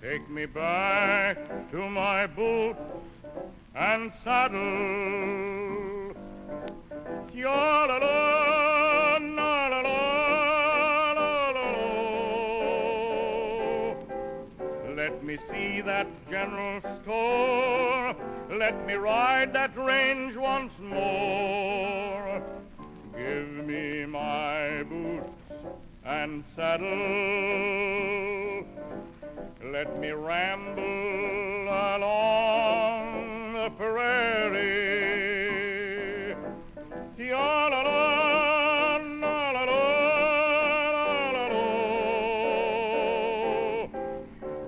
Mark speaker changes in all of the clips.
Speaker 1: Take me back to my boots and saddle. Let me see that general store. Let me ride that range once more. Give me my boots and saddle. Let me ramble along the prairie.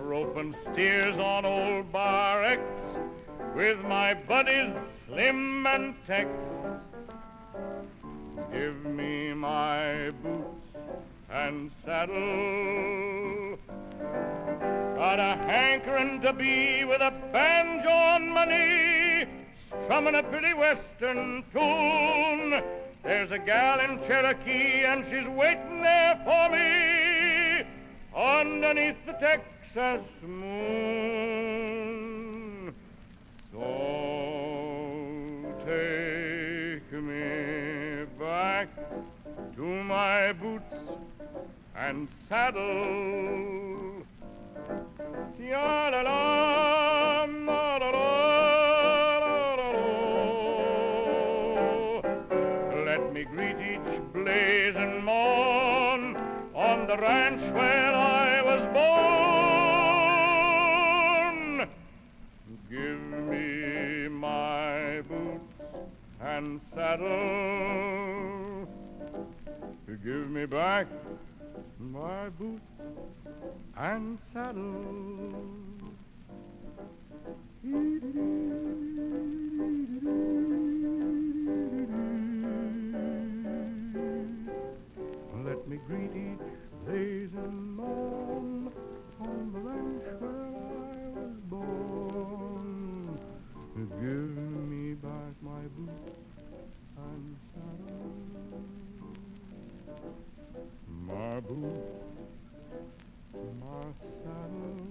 Speaker 1: Roping steers on old Bar X with my buddies Slim and Tex. Give me my boots and saddle. Got a hankering to be with a banjo on my knee, strumming a pretty western tune. There's a gal in Cherokee and she's waiting there for me underneath the Texas moon. So take me back to my boots and saddle. Ya-la-la, la-la-la. Let me greet each blazing morn on the ranch where I was born. And saddle. To give me back my boots and saddle. Let me greet each blazing morn on the ranch where I back my saddle. My saddle,